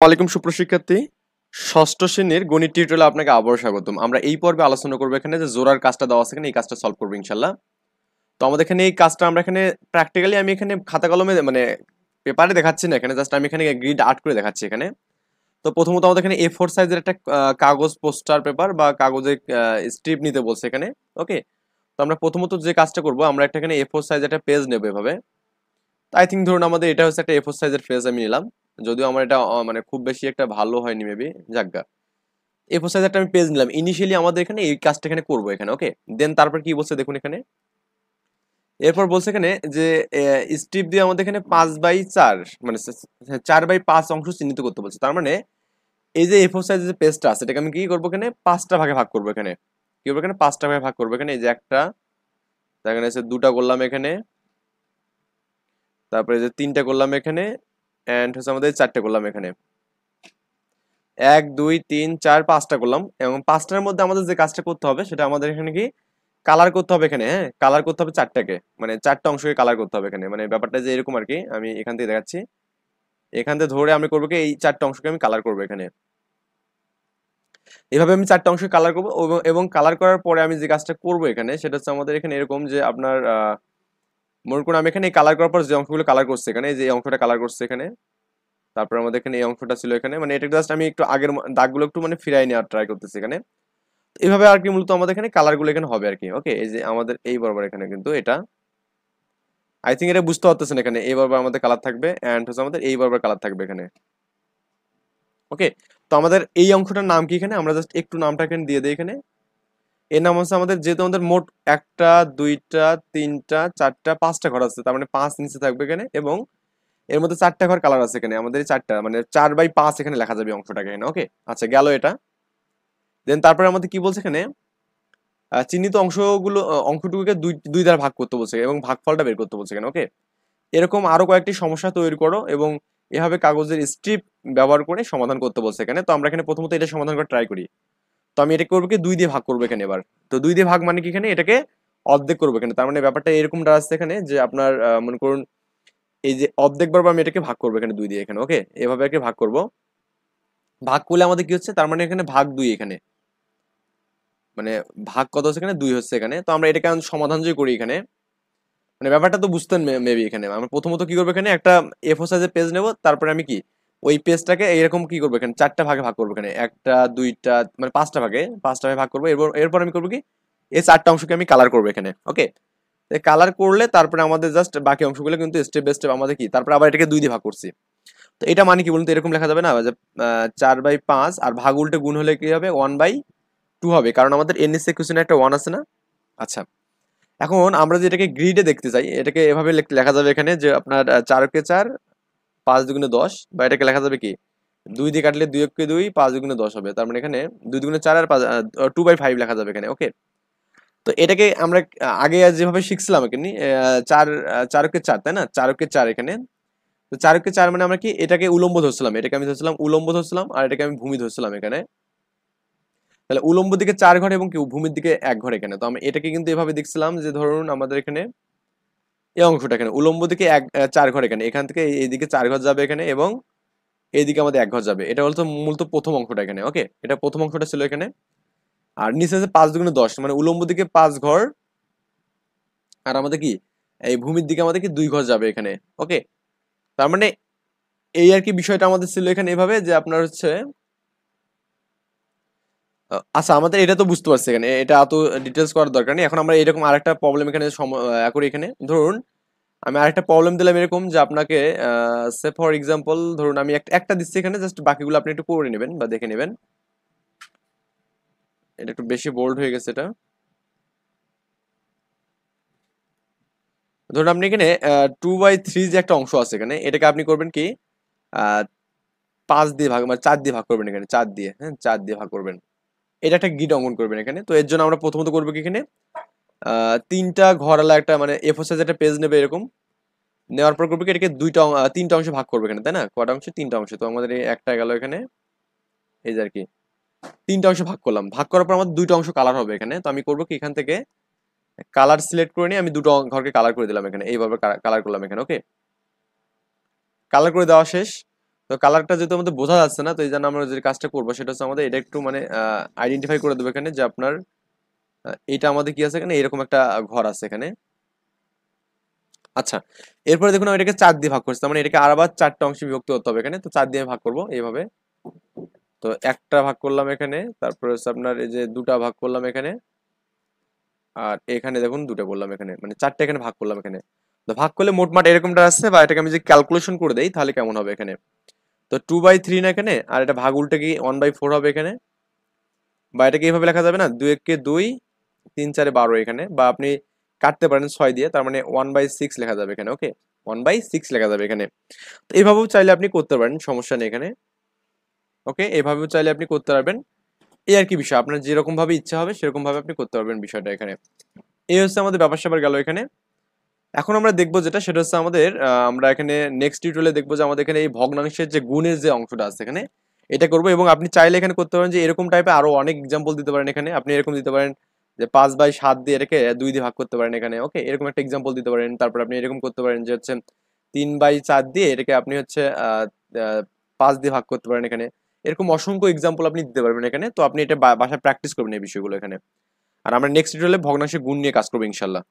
ওয়ালাইকুম সুপ্রশিক্ষার্থী ষষ্ঠ শ্রেণির গণিত টিউটোরিয়ালে আপনাকে আবারও স্বাগতম। আমরা এই পর্বে আলোচনা করব এখানে যে জোড়ার কাজটা দেওয়া আছে এই কাজটা সলভ করব ইনশাল্লাহ তো আমাদের এখানে এই কাজটা আমরা এখানে প্র্যাকটিক্যালি আমি এখানে খাতা কলমে মানে পেপারে দেখাচ্ছি না এখানে জাস্ট আমি এখানে গ্রিড আর্ট করে দেখাচ্ছি এখানে। তো প্রথমত আমাদের এখানে এ ফোর সাইজের একটা কাগজ পোস্টার পেপার বা কাগজের স্ট্রিপ নিতে বলছে এখানে ওকে তো আমরা প্রথমত যে কাজটা করব, আমরা একটা এখানে এ ফোর সাইজের একটা পেজ নেব এভাবে। আই থিঙ্ক ধরুন আমাদের এটা হচ্ছে একটা এ ফোর সাইজের পেজ আমি নিলাম। যদিও আমার এটা মানে খুব বেশি একটা ভালো হয়নি মেবি যাজ্ঞা এ ফোর সাইজ একটা আমি পেজ নিলাম ইনিশিয়ালি আমাদের এখানে এই কাজটা এখানে করব এখানে ওকে দেন তারপর কি বলছে দেখুন এখানে? এরপর বলছে এখানে যে স্ট্রিপ দিয়ে আমাদের এখানে পাঁচ বাই চার মানে চার বাই পাঁচ অংশ চিহ্নিত করতে বলছে। তার মানে এই যে এ ফোর সাইজের যে পেজটা আছে, এটাকে আমি কি করব এখানে? পাঁচটা ভাগে ভাগ করব এখানে। কি করব এখানে? পাঁচটা ভাগে ভাগ করব এখানে। এই যে একটা এখানে হচ্ছে দুটা করলাম এখানে। তারপরে যে তিনটা করলাম এখানে। অ্যান্ড হচ্ছে আমাদের চারটে করলাম এখানে। এক দুই তিন চার পাঁচটা করলাম এবং পাঁচটার মধ্যে আমাদের যে কাজটা করতে হবে সেটা আমাদের এখানে কি কালার করতে হবে এখানে হ্যাঁ? কালার করতে হবে চারটাকে। মানে চারটা অংশকে কালার করতে হবে এখানে। মানে ব্যাপারটা যে এরকম আর কি আমি এখান থেকে দেখাচ্ছি। এখান থেকে ধরে আমি করব কি এই চারটা অংশকে আমি কালার করব এখানে। এভাবে আমি চারটা অংশ কালার করব এবং কালার করার পরে আমি যে কাজটা করব এখানে সেটা হচ্ছে আমাদের এখানে এরকম যে আপনার আহ, মনে করুন আমি এখানে কালার করার পর যে অংশগুলো কালার করছে, এখানে যে অংশটা কালার করছে এখানে, তারপর আমাদের এখানে এই অংশটা ছিল এখানে মানে এটা জাস্ট আমি একটু আগের দাগগুলো একটু মানে ফিরাই নেওয়ার ট্রাই করতেছি এখানে। এইভাবে আর কি মূলত আমাদের এখানে কালারগুলো এখানে হবে আর কি ওকে এই যে আমাদের এই বরাবর এখানে কিন্তু এটা। আই থিঙ্ক এটা বুঝতে পারতেছেন এখানে, এই বরাবর আমাদের কালার থাকবে অ্যান্ড হচ্ছে আমাদের এই বরাবর কালার থাকবে এখানে। ওকে তো আমাদের এই অংশটার নাম কি এখানে? আমরা জাস্ট একটু নামটা এখানে দিয়ে দিই এখানে। এর নাম হচ্ছে আমাদের যেহেতু আমাদের মোট একটা, দুইটা, তিনটা, চারটা, পাঁচটা ঘর আছে, তার মানে পাঁচ নিচে থাকবে এখানে এবং এর মধ্যে চারটা ঘর কালার আছে এখানে, আমাদের চারটা মানে চার বাই পাঁচ এখানে লেখা যাবে অংশটাকে এখানে ওকে আচ্ছা গেল এটা। দেন তারপরে আমাদের কি বলছে এখানে? চিহ্নিত অংশগুলো অংশটুকুকে দুই দুই দ্বারা ভাগ করতে বলছে এবং ভাগফলটা বের করতে বলছে এখানে ওকে এরকম আরও কয়েকটি সমস্যা তৈরি করো এবং এভাবে কাগজের স্ট্রিপ ব্যবহার করে সমাধান করতে বলছে এখানে। তো আমরা এখানে প্রথমত এটা সমাধান করে ট্রাই করি। তো আমি এটা করব কি? দুই দিয়ে ভাগ করব এখানে এবার। তো দুই দিয়ে ভাগ মানে কি এখানে? এটাকে অর্ধেক করব এখানে। তার মানে ব্যাপারটা এরকম দাঁড়াচ্ছে এখানে যে আপনার মনে করুন, এই যে অর্ধেক বারবার আমি এটাকে ভাগ করব এখানে দুই দিয়ে এখানে, ওকে? এভাবে একে ভাগ করব। ভাগ করলে আমাদের কি হচ্ছে? তার মানে এখানে ভাগ দুই এখানে। মানে ভাগ কত হচ্ছে এখানে? দুই হচ্ছে এখানে। তো আমরা এটাকে সমাধান যদি করি এখানে মানে ব্যাপারটা তো বুঝতেন মেবি এখানে। আমরা প্রথমত কি করব এখানে? একটা এফ সাইজের পেজ নেব। তারপরে আমি কি? ওই পেজটাকে এইরকম কি করব এখানে? চারটা ভাগে ভাগ করব এখানে। একটা, দুইটা মানে পাঁচটা ভাগে পাঁচটা ভাগে ভাগ করব। এরপর এরপর আমি করব কি? এই চারটা অংশকে আমি কালার করব এখানে ওকে কালার করলে তারপরে আমাদের জাস্ট বাকি অংশগুলো কিন্তু স্টেপ বাই স্টেপ আমাদের কি? তারপরে আবার এটাকে দুই দিয়ে ভাগ করছি। তো এটা মানে কি বলুন তো? এরকম লেখা যাবে না? যে চার বাই পাঁচ আর ভাগ উল্টে গুণ হলে কি হবে? ওয়ান বাই টু হবে। কারণ আমাদের এন এস কোশ্চেনে একটা ওয়ান আছে না? আচ্ছা। এখন আমরা যেটাকে গ্রিডে দেখতে চাই, এটাকে এভাবে লেখা যাবে এখানে যে আপনার চারকে চার পাঁচ দুগুণে দশ, বা এটাকে লেখা যাবে কি? দুই দিয়ে কাটলে দুই একে দুই, পাঁচ দুগুণে দশ হবে। তার মানে এখানে দুই দুগুণে চার আর পাঁচ টু বাই ফাইভ লেখা যাবে এখানে ওকে তো এটাকে আমরা আগে যেভাবে শিখছিলাম এখানে চার চারকে চার তাই না? চারকে চার এখানে। তো চারকে চার মানে আমরা কি? এটাকে উলম্ব ধরছিলাম, এটাকে আমি ধরছিলাম উলম্ব ধরছিলাম, আর এটাকে আমি ভূমি ধরছিলাম এখানে। তাহলে উলম্ব দিকে চার ঘর এবং কি, ভূমির দিকে এক ঘর এখানে। তো আমি এটাকে কিন্তু এভাবে দেখছিলাম যে ধরুন আমাদের এখানে এই অংশটা এখানে। উলম্ব দিকে এক চার ঘর এখানে। এখান থেকে এইদিকে চার ঘর যাবে এখানে এবং এইদিকে আমাদের এক ঘর যাবে। এটা হলো মূলত প্রথম অংশটা এখানে ওকে এটা প্রথম অংশটা ছিল এখানে। আর নিচে আছে পাঁচ দুগুণে দশ মানে উলম্ব দিকে পাঁচ ঘর আর আমাদের কি? এই ভূমির দিকে আমাদের কি দুই ঘর যাবে এখানে ওকে তার মানে এই আর কি বিষয়টা আমাদের ছিল এখানে এভাবে যে আপনার হচ্ছে আচ্ছা আমাদের এটা তো বুঝতে পারছি এখানে। এটা এত ডিটেলস করার দরকার নেই। এখন আমরা এরকম আরেকটা প্রবলেম এখানে করি এখানে। ধরুন, আমি আরেকটা প্রবলেম দিলাম এরকম যে আপনাকে সে ফর এক্সাম্পল ধরুন আমি একটা একটা দিচ্ছি এখানে জাস্ট বাকিগুলো আপনি একটু করে নেবেন বা দেখে নেবেন। এটা একটু বেশি বোল্ড হয়ে গেছে এটা। ধরুন আপনি এখানে টু বাই থ্রি যে একটা অংশ আছে এখানে, এটাকে আপনি করবেন কি পাঁচ দিয়ে ভাগ মানে চার দিয়ে ভাগ করবেন এখানে, চার দিয়ে হ্যাঁ চার দিয়ে ভাগ করবেন। এটা একটা গিট অঙ্কন করবেন এখানে। তো এর জন্য আমরা প্রথমত করব কি এখানে? তিনটা ঘরওয়ালা একটা মানে এফোর সাইজ একটা পেজ নেবে এরকম। নেওয়ার পর করব কি? এটাকে দুইটা তিনটা অংশে ভাগ করবে এখানে, তাই না? কটা অংশে তিনটা অংশে। তো আমাদের একটা গেল এখানে। এই যে আর কি। তিনটা অংশে ভাগ করলাম। ভাগ করার পর আমাদের দুইটা অংশ কালার হবে এখানে। তো আমি করব কি? এখান থেকে কালার সিলেক্ট করে নিয়ে আমি দুটো ঘরকে কালার করে দিলাম এখানে। এইভাবে কালার করলাম এখানে ওকে কালার করে দেওয়া শেষ। তো কালারটা যেহেতু আমাদের বোঝা যাচ্ছে না, তো এই জন্য আমরা যে কাজটা করব সেটা হচ্ছে আমাদের এটা একটু মানে আইডেন্টিফাই করে দেবো এখানে যে আপনার এটা আমাদের কি আছে এখানে? এরকম একটা ঘর আছে এখানে। আচ্ছা এরপরে দেখুন আমি এটাকে চার দিয়ে ভাগ করছি মানে এটাকে আর আবার চারটা অংশে বিভক্ত করতে হবে এখানে। তো চার দিয়ে ভাগ করব এইভাবে। তো একটা ভাগ করলাম এখানে, তারপরে হচ্ছে আপনার এই যে দুটা ভাগ করলাম এখানে। আর এখানে দেখুন দুটো করলাম এখানে মানে চারটে এখানে ভাগ করলাম এখানে। তো ভাগ করলে মোটমাট এরকমটা আসছে বা এটাকে আমি যদি ক্যালকুলেশন করে দেই, তাহলে কেমন হবে এখানে? তো টু বাই থ্রি না এখানে? আর এটা ভাগ উল্টে কি ওয়ান বাই ফোর হবে এখানে। বা এটাকে এইভাবে লেখা যাবে না? দুই এককে দুই, তিন চারে বারো এখানে। বা আপনি কাটতে পারেন ছয় দিয়ে, তার মানে ওয়ান বাই সিক্স লেখা যাবে এখানে ওকে ওয়ান বাই সিক্স লেখা যাবে এখানে। তো এইভাবেও চাইলে আপনি করতে পারেন, সমস্যা নেই এখানে। ওকে এভাবেও চাইলে আপনি করতে পারবেন। এই আর কি বিষয়, আপনার যেরকম ভাবে ইচ্ছা হবে সেরকম ভাবে আপনি করতে পারবেন বিষয়টা এখানে। এই হচ্ছে আমাদের ব্যাপার স্যাপার গেল এখানে। এখন আমরা দেখব যেটা, সেটা হচ্ছে আমাদের আমরা এখানে নেক্সট টিউটোরিয়ালে দেখব যে আমাদের এখানে এই ভগ্নাংশের যে গুণের যে অংশটা আছে এখানে, এটা করব এবং আপনি চাইলে এখানে করতে পারেন যে এরকম টাইপের আরও অনেক এক্সাম্পল দিতে পারেন এখানে। আপনি এরকম দিতে পারেন যে পাঁচ বাই সাত দিয়ে এটাকে দুই দিয়ে ভাগ করতে পারেন এখানে ওকে এরকম একটা এক্সাম্পল দিতে পারেন। তারপর আপনি এরকম করতে পারেন যে হচ্ছে তিন বাই চার দিয়ে এটাকে আপনি হচ্ছে পাঁচ দিয়ে ভাগ করতে পারেন এখানে। এরকম অসংখ্য এক্সাম্পল আপনি দিতে পারবেন এখানে। তো আপনি এটা বাসায় প্র্যাকটিস করবেন এই বিষয়গুলো এখানে। আর আমরা নেক্সট টিউটোরিয়ালে ভগ্নাংশের গুণ নিয়ে কাজ করব ইনশাল্লাহ